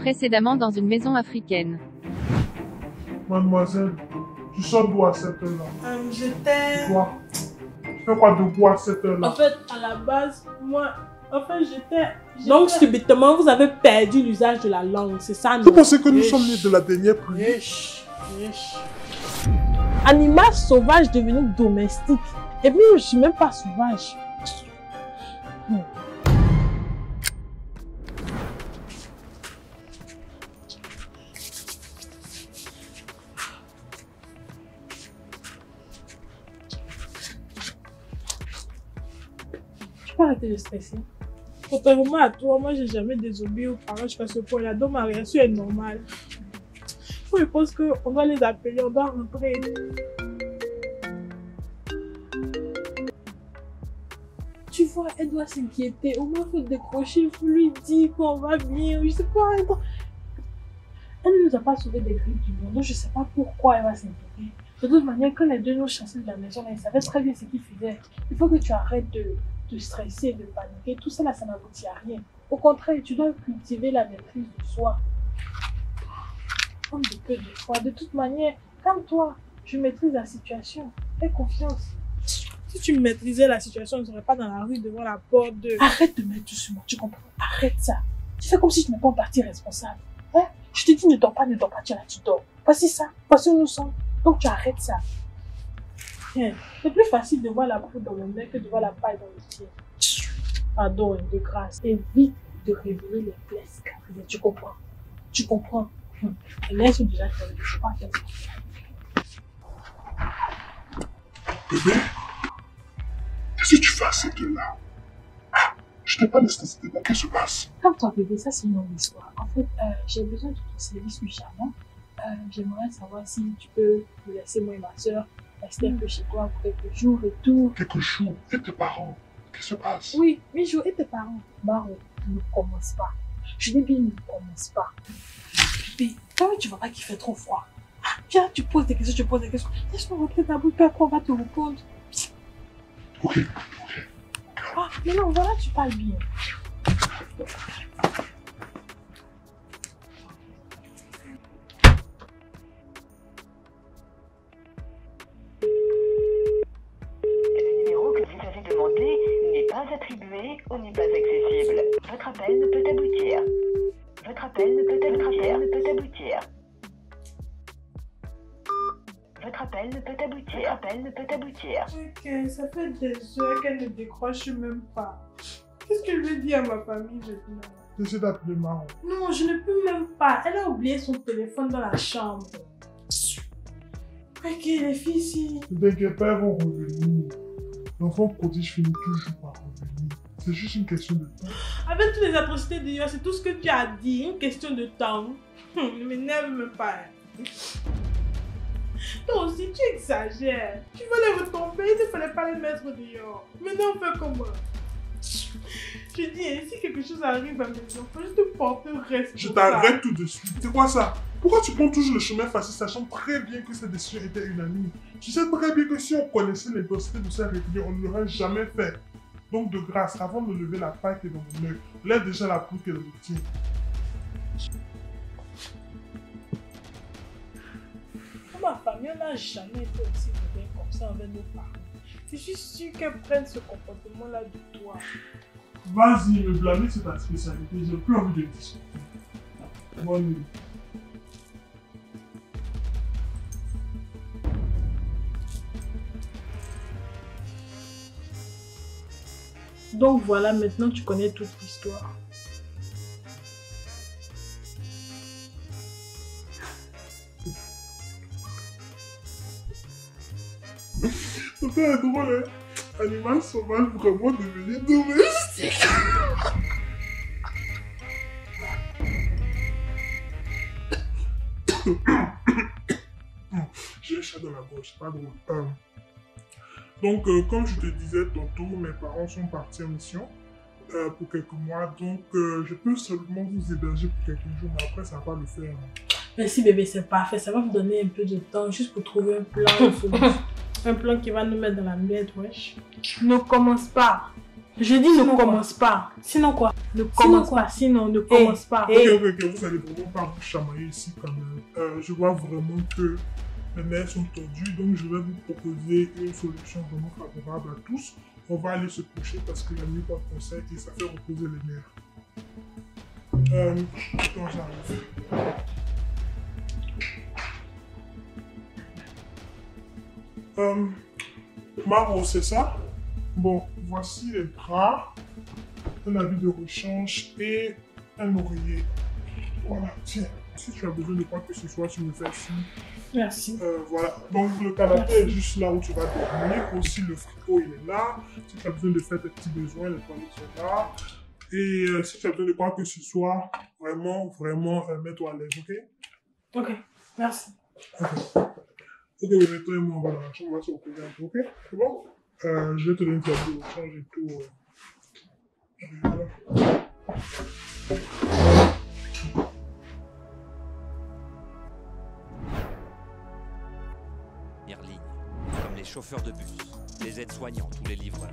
Précédemment dans une maison africaine. Mademoiselle, tu sors d'où à cette heure-là? Euh, J'étais... Toi Tu fais quoi debout à cette heure-là? En fait, à la base, moi... En fait, j'étais... Donc, subitement, vous avez perdu l'usage de la langue, c'est ça, Vous pensez que nous sommes nés de la dernière pluie? Wesh, wesh. Animal sauvage devenu domestique. Et puis, je suis même pas sauvage. Peux arrêter de stresser. Contrairement à toi, moi j'ai jamais désobéi aux parents jusqu'à ce point-là. Donc ma réaction est normale. Moi, je pense qu'on doit les appeler, on doit rentrer. Tu vois, elle doit s'inquiéter. Au moins, il faut décrocher, il faut lui dire qu'on va bien. Je sais pas. Elle, elle ne nous a pas sauvé des grippes du monde. Donc, je sais pas pourquoi elle va s'inquiéter. De toute manière, quand les deux nous chassaient de la maison, là, ils savaient très bien ce qu'ils faisaient. Il faut que tu arrêtes de, de stresser, de paniquer. Tout là, ça n'aboutit à rien. Au contraire, tu dois cultiver la maîtrise de soi. Comme de peu de fois. De toute manière, comme toi, je maîtrise la situation. Fais confiance. Si tu maîtrisais la situation, tu ne serais pas dans la rue devant la porte de... Arrête de mettre tout sur moi, tu comprends Arrête ça. Tu fais comme si tu n'es pas en partie responsable. Hein? Je te dis ne dors pas, ne dors pas, tu là, tu dors. Voici ça, voici où nous sommes. Donc tu arrêtes ça. Hein, C'est plus facile de voir la poudre dans le nez que de voir la paille dans le pied. Pardon, de grâce. Évite de révéler les plaies. Tu comprends? Tu comprends? Hum. Là, sont déjà. Je sais pas qu'elles sont. Bébé Qu'est-ce que tu fais à cette heure-là Ah, Je t'ai pas nécessité. Qu'est-ce qui se passe Comme toi, bébé, ça c'est une longue histoire. En fait, euh, j'ai besoin de ton service urgemment. Euh, J'aimerais savoir si tu peux me laisser moi et ma soeur rester un peu chez toi pour quelques jours et tout. Quelques jours. Et tes parents Qu'est-ce qui se passe? Oui, huit jours et tes parents. Baron, ne commence pas. Je dis bien, ne commence pas. Bébé, quand tu vois pas qu'il fait trop froid. Ah, Viens, tu poses des questions, tu poses des questions. Laisse-moi rentrer ta bouche, puis après on va te répondre. Ok. Ah, mais non, voilà, tu parles bien. Attribué ou n'est pas accessible. Votre appel ne peut aboutir. Votre appel ne peut aboutir. ne peut aboutir. Votre appel ne peut aboutir. Votre appel ne peut aboutir. Ok, ça fait des heures qu'elle ne décroche même pas. Qu'est-ce que je vais dire à ma famille maintenant J'essaie d'appeler Marron. Non, je ne peux même pas. Elle a oublié son téléphone dans la chambre. Ok, les filles ici. Ne t'inquiète pas, elles vont revenir. L'enfant prodige finit toujours par revenir. C'est juste une question de temps. Avec toutes les atrocités d'hier, c'est tout ce que tu as dit. Une question de temps. Ne m'énerve même pas. Toi aussi, tu exagères. Tu les retomber, il ne fallait pas les mettre dehors. Maintenant, on fait comment? Je dis, hein, si quelque chose arrive à mes enfants, je te porte responsable. Je t'arrête tout de suite. C'est quoi ça? Pourquoi tu prends toujours le chemin facile sachant très bien que cette décision était unanime Tu sais très bien que si on connaissait les dossiers de cette réunion, on ne l'aurait jamais fait. Donc de grâce, avant de lever la paille qui est dans mon œil, lève déjà la poule qui est dans le tien. Ma famille, on n'a jamais été aussi bien comme ça envers nos parents. Je suis sûre qu'elles prennent ce comportement-là de toi. Vas-y, me blâmer, c'est ta spécialité. J'ai plus envie de discuter. Bonne nuit. Donc voilà, maintenant tu connais toute l'histoire. Père est drôle, hein Animal sauvage vraiment devenu J'ai le chat dans la gorge, c'est pas drôle. Euh, Donc, euh, comme je te disais tantôt, mes parents sont partis en mission euh, pour quelques mois. Donc, euh, je peux seulement vous héberger pour quelques jours, mais après, ça va pas le faire. hein. Merci bébé, c'est parfait. Ça va vous donner un peu de temps juste pour trouver un plan. un plan qui va nous mettre dans la merde, wesh. Ne commence pas. Je dis ne commence pas. Sinon quoi? Ne commence quoi? pas, sinon ne commence pas. Eh. Ok, ok, vous allez vraiment pas vous chamailler ici quand même. Euh, je vois vraiment que les nerfs sont tendus, donc je vais vous proposer une solution vraiment favorable à tous. On va aller se coucher parce que la nuit porte conseil et ça fait reposer les nerfs. Euh, quand j'arrive. Euh, Maro, c'est ça? Bon, voici les draps, un habit de rechange et un oreiller. Voilà, tiens, si tu as besoin de quoi que ce soit, tu me fais signe. Merci. Euh, voilà, donc le canapé est juste là où tu vas dormir. Aussi, le frigo, il est là. Si tu as besoin de faire tes petits besoins, les toilettes sont là. Et euh, si tu as besoin de quoi que ce soit, vraiment, vraiment, euh, mets-toi à l'aise, ok? Ok, merci. Ok, mais toi et moi, on va dans la chambre, on va se reposer un peu, ok? C'est bon? Euh, Je vais te donner habits de rechange et tout. Voilà. première ligne, comme les chauffeurs de bus, les aides-soignants, tous les livreurs.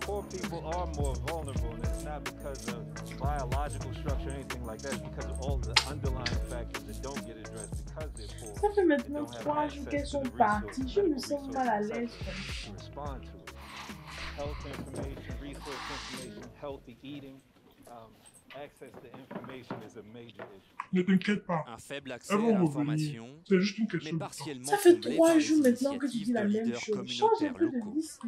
Poor people are more vulnerable, and it's not because of biological structure or anything like that. It's because of all the underlying factors that don't get addressed because they're poor. Ça fait maintenant trois jours qu'elles sont parties. Je me sens mal à l'aise. Health information, resource information, healthy eating, um, access to information is a major issue. Ne t'inquiète pas, Un faible accès elles à vont revenir. l'information, C'est juste une mais question de temps. partiellement Ça fait trois jours maintenant que tu dis la même chose. Change un peu de disque.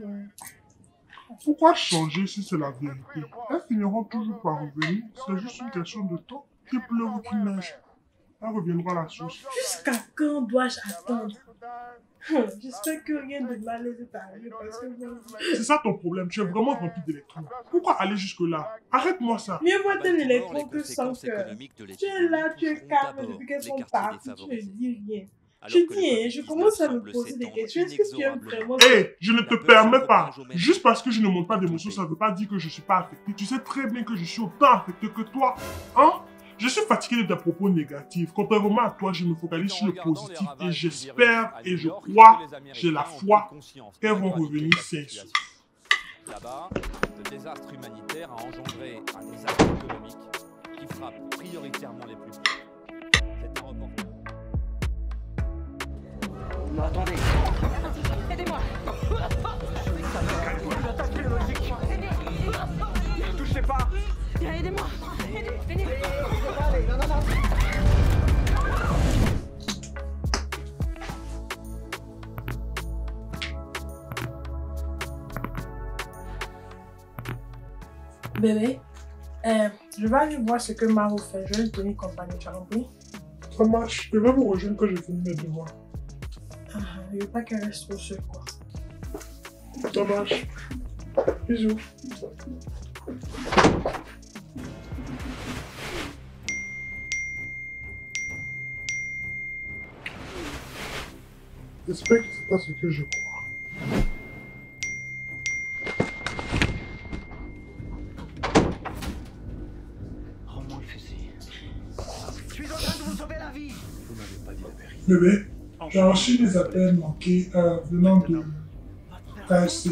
Pourquoi changer si c'est la vérité Elles finiront toujours par revenir. C'est juste une question de temps. Qui pleure ou qui neige. Elle reviendra à la source. Jusqu'à quand dois-je attendre? J'espère que rien de malaise est arrivé parce que bon, C'est ça ton problème. Tu es vraiment rempli d'électrons. Pourquoi aller jusque-là? Arrête-moi ça. mieux vaut un électron que sans cœur. Tu es là, tu es calme depuis qu'elles les sont parties, tu ne dis rien. Alors Je dis, je Covid-19 commence à me poser des questions. Est-ce que tu aimes vraiment Hé, je ne te permets pas. Juste parce que je ne monte pas d'émotions, ça ne veut pas dire que je ne suis pas affecté. Tu sais très bien que je suis autant affecté que toi. Hein? Je suis fatigué de tes propos négatifs. Contrairement à toi, je me focalise sur le positif et j'espère et je crois, j'ai la foi qu'elles vont revenir saines. Là-bas, le désastre humanitaire a engendré un désastre économique qui frappe prioritairement les plus pauvres. C'est un reportage. Non, attendez. Aidez-moi Touchez pas. Aidez-moi Aidez Bébé, euh, je vais aller voir ce que Maro fait. Je vais lui tenir compagnie, tu as compris? Ça marche. Je vais vous rejoindre quand je finis mes devoirs. Ah, Je veux pas qu'elle reste trop seule, quoi. Ça marche. Bisous. J'espère que c'est pas ce que je crois. Bébé, j'ai reçu des appels manqués euh, venant de KFC.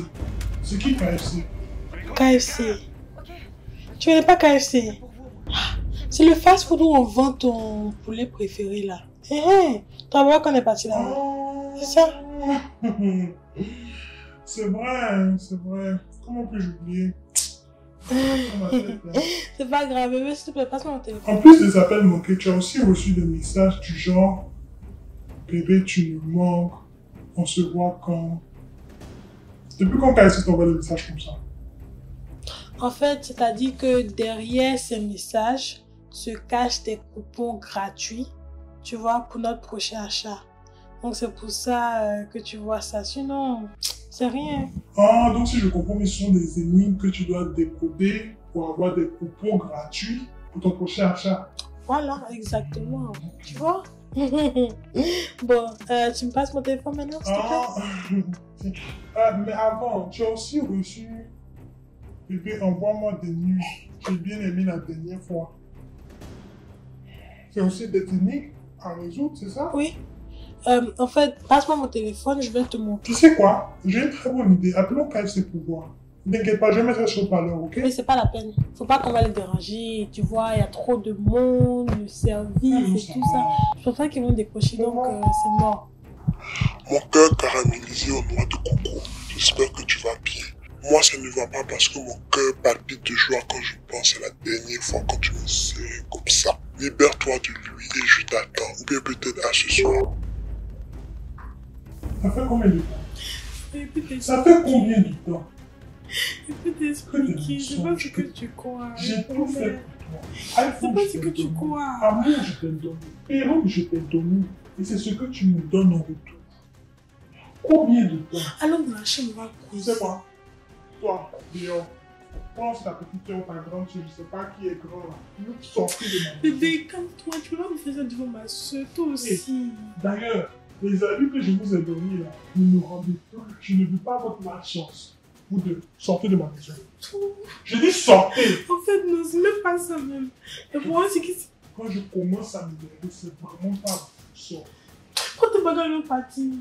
C'est qui KFC KFC. Tu connais pas KFC Ah, C'est le fast-food où on vend ton poulet préféré, là. Hé, hé, toi, vois qu'on est parti là-bas. C'est ça? C'est vrai, hein, c'est vrai. Comment puis-je oublier? C'est pas grave, bébé, s'il te plaît, passe-moi mon téléphone. En plus des appels manqués, tu as aussi reçu des messages du genre Bébé, tu me manques, on se voit quand? Depuis quand KFC t'envoie des messages comme ça En fait, c'est-à-dire que derrière ces messages se cachent des coupons gratuits, tu vois, pour notre prochain achat. Donc c'est pour ça euh, que tu vois ça. Sinon, c'est rien. Ah, donc si je comprends bien, ce sont des énigmes que tu dois décoder pour avoir des coupons gratuits pour ton prochain achat. Voilà, exactement. Tu vois? Bon, euh, tu me passes mon téléphone maintenant, s'il te plaît? Ah, Ah, mais avant, tu as aussi reçu. Bébé, envoie-moi des nuits. J'ai bien aimé la dernière fois. C'est aussi des énigmes à résoudre, c'est ça? Oui. Euh, en fait, passe-moi mon téléphone, je vais te montrer. Tu sais quoi? J'ai une très bonne idée. Appelons KFC pour voir. T'inquiète pas, je vais mettre sur le parleur, ok? Mais c'est pas la peine. Faut pas qu'on va les déranger. Tu vois, il y a trop de monde, le service et tout ça. Je pense pas qu'ils vont décrocher, donc euh, c'est mort. Mon cœur caramélisé au noix de coco. J'espère que tu vas bien. Moi, ça ne va pas parce que mon cœur palpite de joie quand je pense à la dernière fois quand tu me serrais comme ça. Libère-toi de lui et je t'attends. Ou bien peut-être à ce soir. Ça fait combien de temps? Ça fait combien de temps? Et puis t'expliquer. Je sais pas ce que tu crois. J'ai tout fait pour toi. C'est pas je ce que tu crois. Amour, je t'ai donné. Héros, je t'ai donné. Et c'est ce que tu me donnes en retour. Combien de temps? Allons dans la chambre, on va Tu sais quoi Toi, Léon, pense ta petite soeur ou ta grande soeur, je sais pas qui est grand là. Sortez de ma. Bébé, calme-toi. Tu peux pas me faire ça devant ma soeur. Toi aussi. D'ailleurs, les avis que je vous ai donnés là, ne rendez pas. Je ne veux pas votre malchance. Vous deux, sortez de ma maison. Je dis sortez En fait, non, c'est même pas ça même. Et pour moi, c'est que Quand je commence à me lever, c'est vraiment pas. Sors. Pourquoi t'es pas dans le parti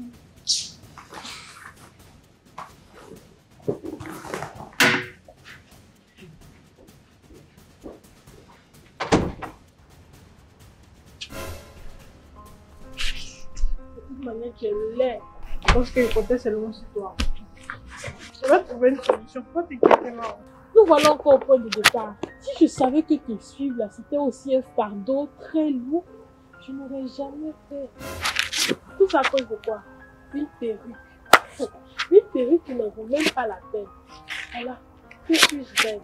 De toute manière, tu es laid. Parce que je comptais seulement sur toi. Trouver une solution. Pas Nous voilà encore au point de départ. Si je savais que te suivre là, c'était aussi un fardeau très lourd, je n'aurais jamais fait. Tout ça à cause de quoi? Une perruque. Une perruque qui n'en vaut même pas la peine. Voilà, que suis-je bête?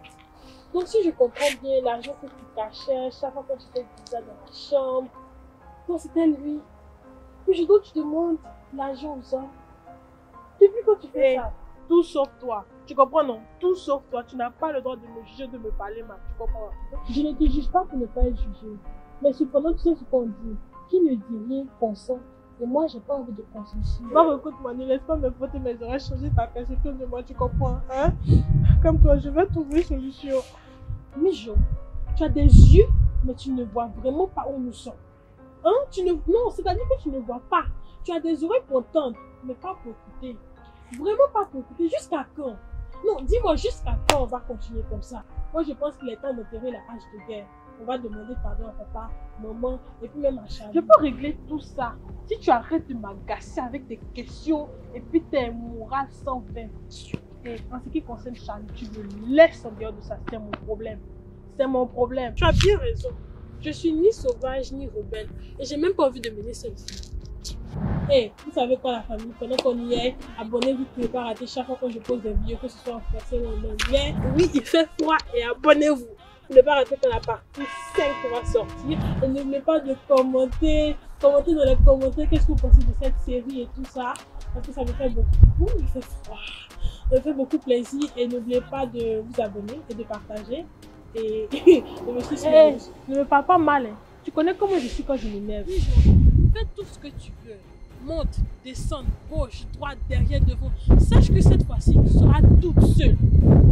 Donc si je comprends bien, l'argent que tu cachais, chaque fois que tu fais bizarre dans la chambre, non, c'était lui. Puis je dois que tu demandes l'argent aux hommes. Depuis quand tu fais ça? Tout sauf toi. Tu comprends, non? Tout sauf toi. Tu n'as pas le droit de me juger, de me parler mal. Tu comprends? Je ne te juge pas pour ne pas être jugé. Mais cependant, tu sais ce qu'on dit. Qui ne dit rien consent. Et moi, j'ai pas envie de consentir. Bon, écoute-moi, ne laisse pas me frotter mes oreilles changer ta perception de moi, tu comprends, hein? Comme toi, je vais trouver une solution. Mijo, tu as des yeux, mais tu ne vois vraiment pas où nous sommes. Hein? Tu ne... Non, c'est-à-dire que tu ne vois pas. Tu as des oreilles pour entendre, mais pas pour écouter. Vraiment pas écouter. Jusqu'à quand? Non, dis-moi jusqu'à quand on va continuer comme ça? Moi, je pense qu'il est temps d'enterrer la hache de guerre. On va demander pardon à papa, maman, et puis même à Charlie. Je peux régler tout ça si tu arrêtes de m'agacer avec tes questions et puis tes morales sans fin. Et en ce qui concerne Charlie, tu me laisses en dehors de ça. C'est mon problème. C'est mon problème. Tu as bien raison. Je suis ni sauvage ni rebelle. Et j'ai même pas envie de mener cette vie. Hé, vous savez quoi la famille? Pendant qu'on y est, abonnez-vous pour ne pas rater chaque fois que je pose des vidéos, que ce soit en français ou en anglais. Oui, il fait froid et abonnez-vous pour ne pas rater quand la partie 5 va sortir. Et n'oubliez pas de commenter, commenter dans les commentaires qu'est-ce que vous pensez de cette série et tout ça. Parce que ça me fait beaucoup. Ouh, il fait froid. Ça me fait beaucoup plaisir. Et n'oubliez pas de vous abonner et de partager. Et de me suivre les réseaux. Ne me parle pas mal. Hein. Tu connais comment je suis quand je m'énerve? Fais tout ce que tu veux. Monte, descende, gauche, droite, derrière, devant. Sache que cette fois-ci, tu seras toute seule.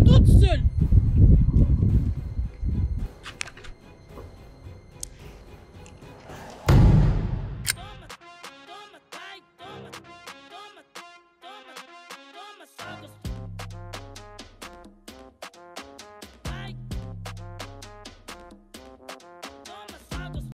Toute seule.